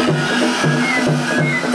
フフフフ。